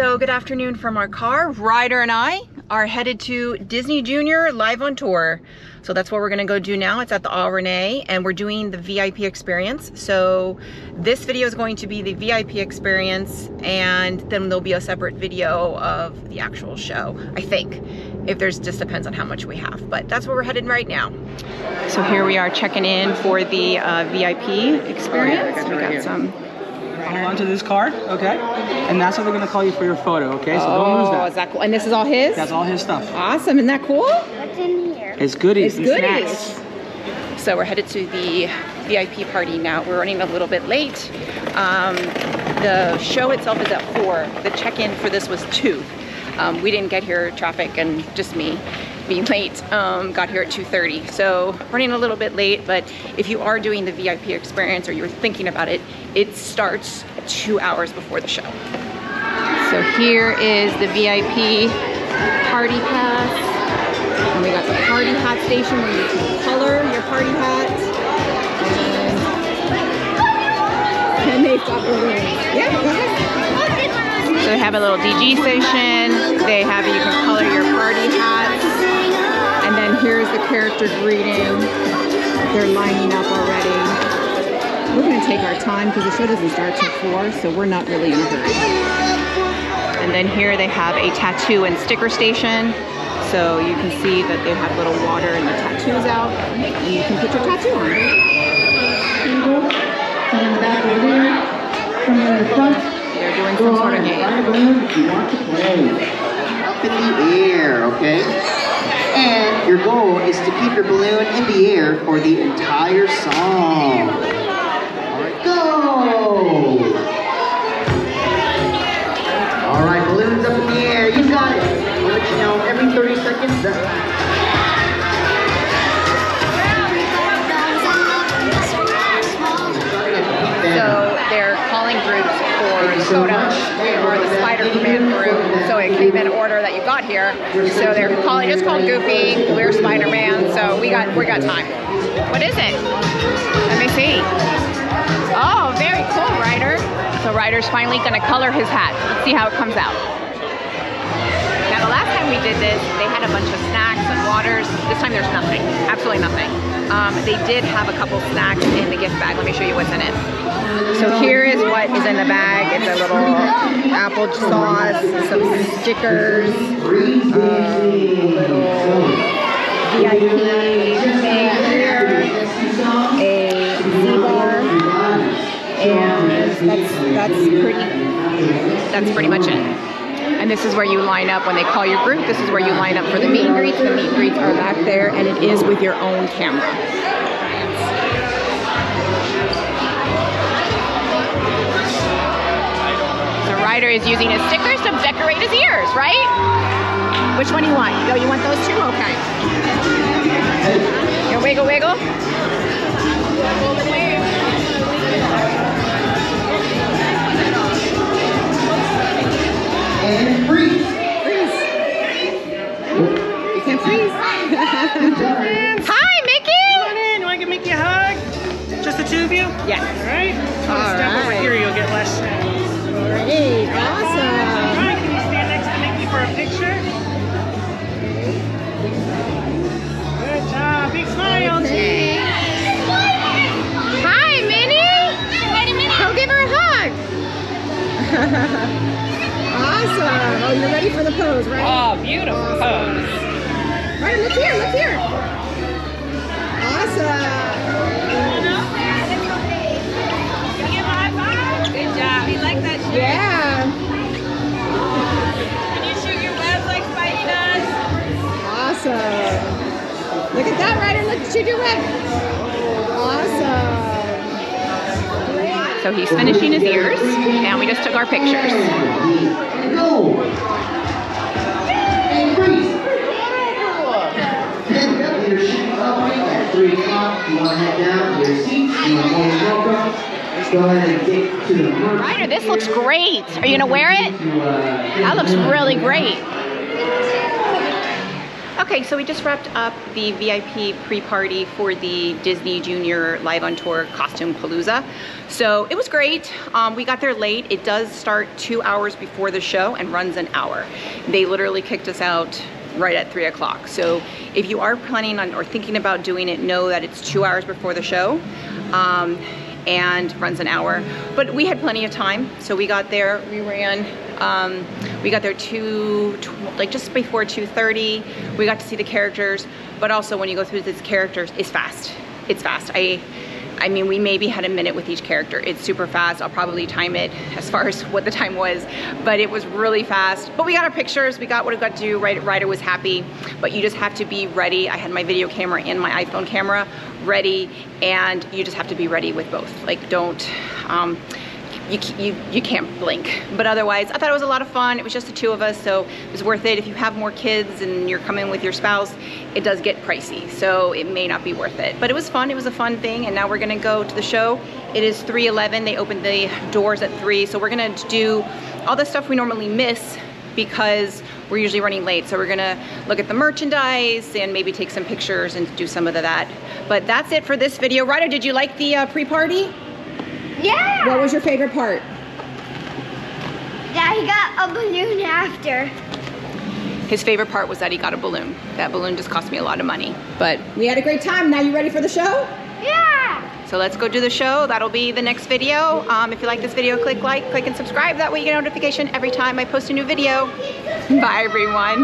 So good afternoon from our car. Ryder and I are headed to Disney Junior live on tour. So that's what we're gonna go do now. It's at the Au Rene and we're doing the VIP experience. So this video is going to be the VIP experience and then there'll be a separate video of the actual show, I think. If there's, just depends on how much we have, but that's where we're headed right now. So here we are checking in for the uh, VIP experience. Oh, yeah, we right got here. some Hold on to this card, okay? And that's what they're gonna call you for your photo, okay? So don't lose Oh, that. is that cool? And this is all his? That's all his stuff. Awesome, isn't that cool? What's in here? It's goodies. It's and goodies. snacks. So we're headed to the VIP party now. We're running a little bit late. Um, the show itself is at four. The check-in for this was two. Um, we didn't get here, traffic and just me being late, um, got here at 2.30. So running a little bit late, but if you are doing the VIP experience or you're thinking about it, it starts two hours before the show. So here is the VIP party pass. And we got the party hat station where you can color your party hat. And, they've got. Yeah, go ahead. So they have a little DG station. They have you can color your party hats. And then here's the character greeting. They're lining up already. We're gonna take our time because the show doesn't start till four, so we're not really in a hurry. And then here they have a tattoo and sticker station. So you can see that they have little water and the tattoos out. And you can put your tattoo on. They're doing some sort of game. To up in the air, okay? And your goal is to keep your balloon in the air for the entire song. Right, go! All right, balloons up in the air. You got it. I'll let you know every 30 seconds. That So they're calling groups for Soda or the Spider-Man group. So it came in order that you got here. So they're calling, just called Goofy. We're Spider-Man. So we got we got time. What is it? Let me see. Oh, very cool, Ryder. So Ryder's finally gonna color his hat. Let's see how it comes out. Now the last time we did this, they had a bunch of snacks and waters. This time there's nothing, absolutely nothing. Um, they did have a couple snacks in the gift bag. Let me show you what's in it. So here is what is in the bag. It's a little apple sauce, some stickers, um, a little VIP thing here, a Z-bar, and that's, that's pretty, that's pretty much it. And this is where you line up when they call your group. This is where you line up for the meet and greets. The meet and greets are back there, and it is with your own camera. Is using his stickers to decorate his ears, right? Which one do you want? Oh, you want those two? Okay. Here, wiggle, wiggle. Oh, you're ready for the pose, right? Oh, beautiful pose. Right, look here, look here. Awesome. Good job. You like that shirt? Yeah. Can you shoot your webs like Spidey does? Awesome. Look at that, Ryder. Look, shoot your web. Awesome. So he's finishing his ears, and we just took our pictures. And freeze. And your shoot up at 3 o'clock. You want to head down to your seats. You to. Go ahead and get to the this looks great. Are you gonna wear it? That looks really great. Okay, so we just wrapped up the VIP pre-party for the Disney Junior Live on Tour Costume Palooza. So it was great. Um, we got there late. It does start two hours before the show and runs an hour. They literally kicked us out right at three o'clock. So if you are planning on or thinking about doing it, know that it's two hours before the show. Um, and runs an hour. But we had plenty of time, so we got there. We ran. Um, we got there two, tw- like just before 2:30. We got to see the characters, but also when you go through these characters, it's fast. It's fast. I. I mean, we maybe had a minute with each character. It's super fast. I'll probably time it as far as what the time was, but it was really fast. But we got our pictures. We got what we got to do. Ryder, was happy, but you just have to be ready. I had my video camera and my iPhone camera ready, and you just have to be ready with both. Like, don't. Um, you, you, you can't blink. But otherwise, I thought it was a lot of fun. It was just the two of us, so it was worth it. If you have more kids and you're coming with your spouse, it does get pricey, so it may not be worth it. But it was fun. It was a fun thing, and now we're gonna go to the show. It is 3:11. They opened the doors at 3, so we're gonna do all the stuff we normally miss because we're usually running late. So we're gonna look at the merchandise and maybe take some pictures and do some of that. But that's it for this video. Ryder, did you like the uh, pre-party? Yeah. What was your favorite part? Yeah, he got a balloon after. His favorite part was that he got a balloon. That balloon just cost me a lot of money. But we had a great time. Now you ready for the show? Yeah. So let's go do the show. That'll be the next video. Um, if you like this video, click like, click and subscribe. That way you get a notification every time I post a new video. Bye everyone.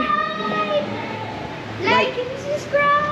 Like and subscribe.